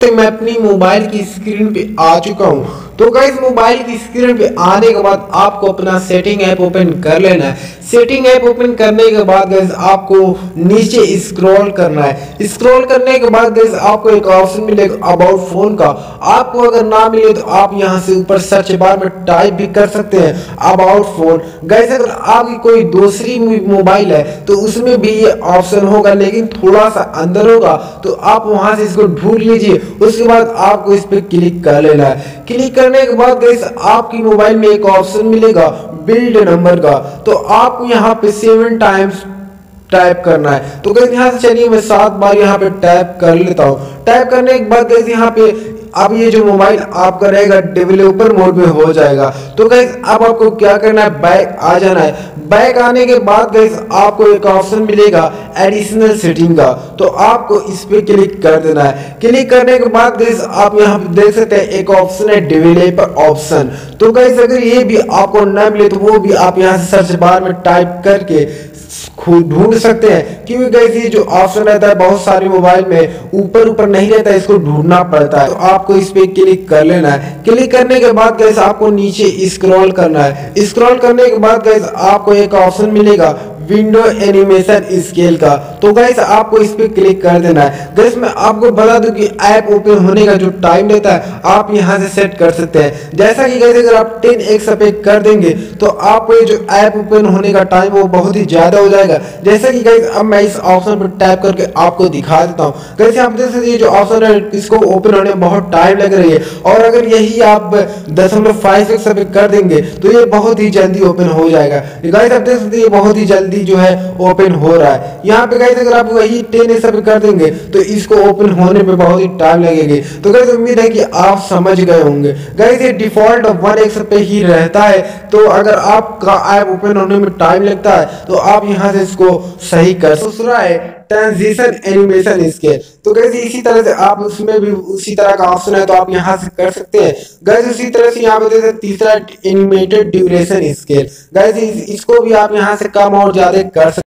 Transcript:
मैं अपनी मोबाइल की स्क्रीन पे आ चुका हूँ। तो गाइस मोबाइल की स्क्रीन पे आने के बाद आपको अपना सेटिंग ऐप ओपन कर लेना है। सेटिंग ऐप ओपन करने के बाद गाइस आपको नीचे स्क्रॉल करना है। स्क्रॉल करने के बाद गाइस आपको एक ऑप्शन मिलेगा अबाउट फ़ोन का। आपको अगर ना मिले तो आप यहाँ से ऊपर सर्च बार में टाइप भी कर सकते हैं अबाउट फ़ोन गाइस अगर आपकी कोई दूसरी मोबाइल है तो उसमें भी ये ऑप्शन होगा, लेकिन थोड़ा सा अंदर होगा तो आप वहाँ से इसको ढूंढ लीजिए। उसके बाद आपको इस पर क्लिक कर लेना है। क्लिक करने के बाद गई आपकी मोबाइल में एक ऑप्शन मिलेगा बिल्ड नंबर का। तो आपको यहाँ पे सेवन टाइम्स टाइप करना है। तो गैस यहाँ से चलिए, मैं सात बार यहाँ पे टाइप कर लेता हूँ। टाइप करने के बाद गैस यहाँ पे अब ये जो मोबाइल आपका रहेगा डेवलपर मोड में हो जाएगा। तो गैस अब आपको क्या करना है? बैक आ जाना है। बैक आने के बाद गैस आपको एक ऑप्शन मिलेगा एडिशनल सेटिंग का। तो आपको इस पे क्लिक कर देना है। क्लिक करने के बाद गैस आप यहाँ पे देख सकते हैं, एक ऑप्शन है डेवलपर ऑप्शन तो गैस अगर ये भी आपको न मिले तो वो भी आप यहाँ सर्च बार में टाइप करके ढूंढ सकते हैं। क्योंकि गैस ये जो ऑप्शन रहता है, बहुत सारे मोबाइल में ऊपर ऊपर नहीं रहता है इसको ढूंढना पड़ता है। तो आपको इस पे क्लिक कर लेना है। क्लिक करने के बाद गैस आपको नीचे स्क्रॉल करना है। स्क्रॉल करने के बाद गैस आपको एक ऑप्शन मिलेगा। विंडो एनिमेशन स्केल का। तो गैस आपको इस पे क्लिक कर देना है। गैस मैं आपको बता दूँ कि ऐप ओपन होने का जो टाइम रहता है, आप यहाँ से सेट कर सकते हैं। जैसा कि गैस अगर आप 10 एक्स पे कर देंगे तो आपको ये जो ऐप ओपन होने का टाइम वो बहुत ही ज़्यादा हो जाएगा। जैसा कि गैस अब मैं इस ऑप्शन पर टैप करके आपको दिखा देता हूँ। गैस आप देख सकते जो ऑप्शन है, इसको ओपन होने में बहुत टाइम लग रही है। और अगर यही आप दशमलव फाइव एक्स पे कर देंगे तो ये बहुत ही जल्दी ओपन हो जाएगा। गैस आप देख सकते बहुत ही जल्दी जल्दी जो है ओपन हो रहा है। यहाँ पे गाइस अगर आप वही टेन सब कर देंगे तो इसको ओपन होने में बहुत ही टाइम लगेगी। तो गाइस उम्मीद है कि आप समझ गए होंगे। गाइस ये डिफ़ॉल्ट वन एक्स पे ही रहता है। तो अगर आपका ऐप ओपन होने में टाइम लगता है तो आप यहाँ से इसको सही कर दूसरा है ट्रांजिशन एनिमेशन इसके तो गैस इसी तरह से आप उसमें भी उसी तरह का ऑप्शन है तो आप यहाँ से कर सकते हैं। गैस उसी तरह से यहाँ पे तीसरा एनिमेटेड ड्यूरेशन स्केल गैस इसको भी आप यहाँ से कम और ज़्यादा कर सकते